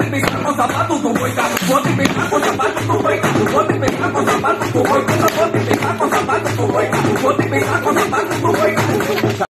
Tỉnh Bình An có sám 上班族 tụt, tụt nguội. Tỉnh Bình An có sám bán tụt,